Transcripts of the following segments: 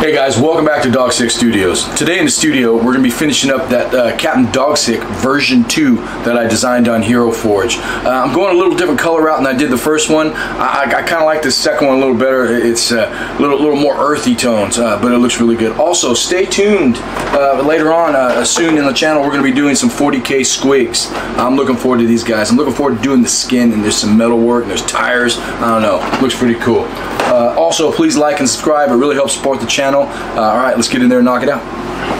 Hey guys, welcome back to Dogsick Studios. Today in the studio, we're going to be finishing up that uh, Captain Dogsick version 2 that I designed on Hero Forge. Uh, I'm going a little different color route than I did the first one. I, I, I kind of like the second one a little better. It's a uh, little, little more earthy tones, uh, but it looks really good. Also, stay tuned. Uh, later on, soon in the channel, we're going to be doing some 40k squigs. I'm looking forward to these guys. I'm looking forward to doing the skin, and there's some metal work, and there's tires. I don't know. Looks pretty cool. also, please like and subscribe. It really helps support the channel channel. Uh, all right, let's get in there and knock it out.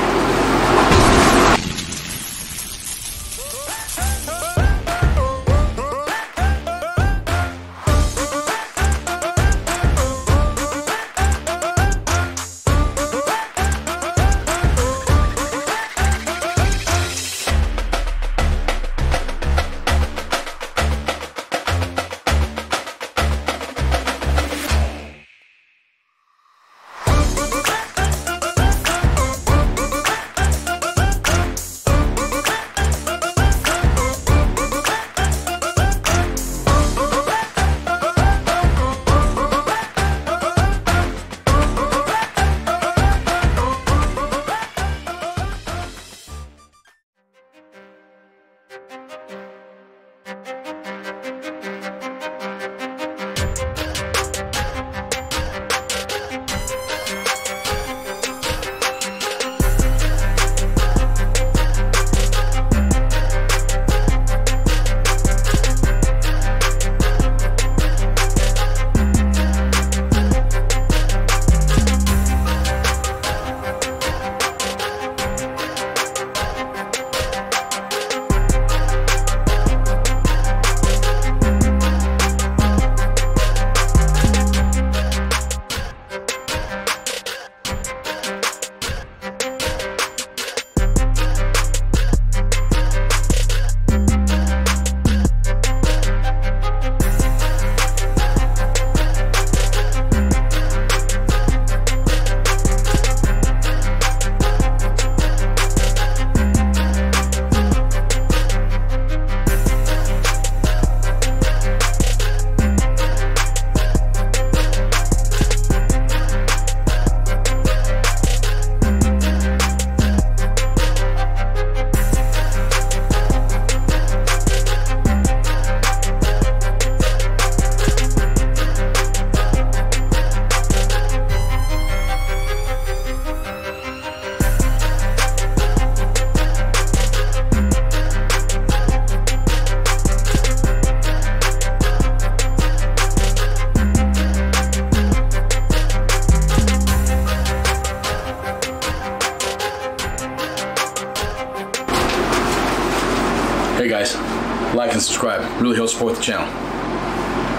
Subscribe. Really helps support the channel.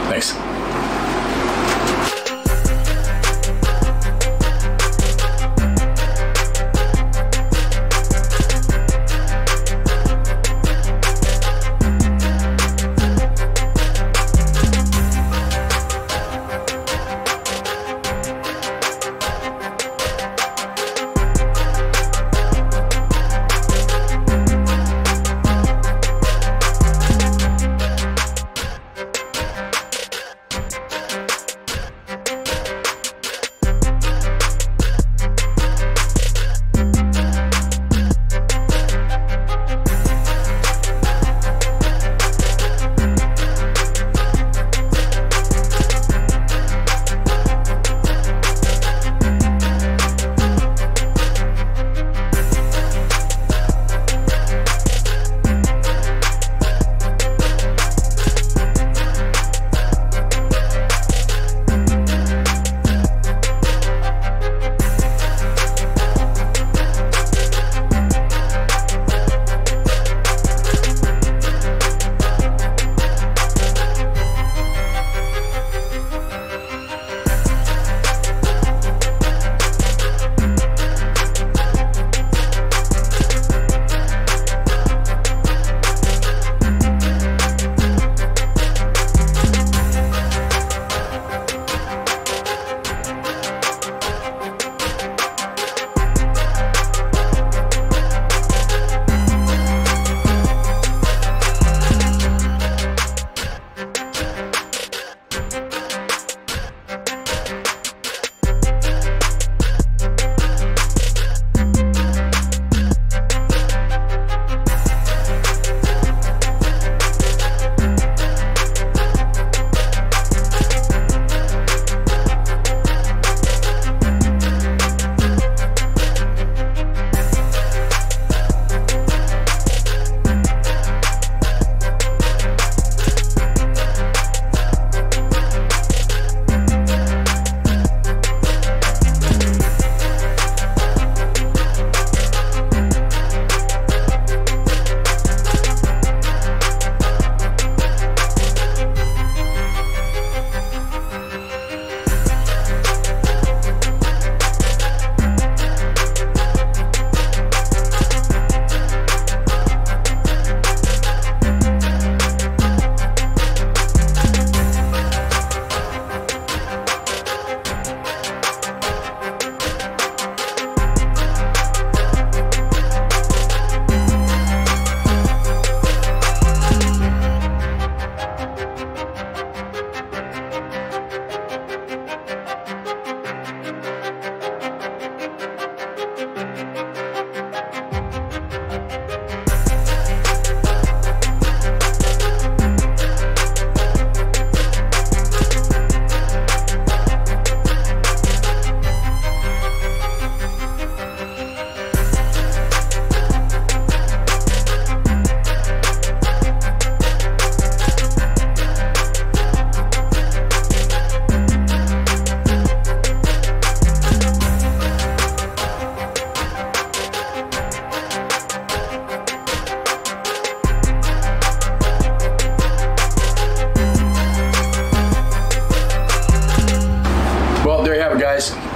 Thanks.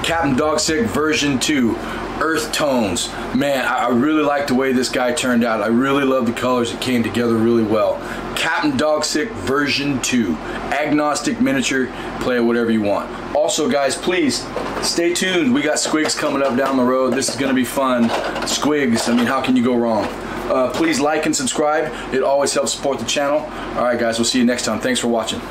Captain Dogsick version 2, Earth Tones. Man, I really like the way this guy turned out. I really love the colors. It came together really well. Captain Dogsick version 2, agnostic miniature, play whatever you want. Also guys, please stay tuned. We got Squigs coming up down the road. This is gonna be fun. Squigs, I mean, how can you go wrong? Uh, please like and subscribe. It always helps support the channel. All right, guys, we'll see you next time. Thanks for watching.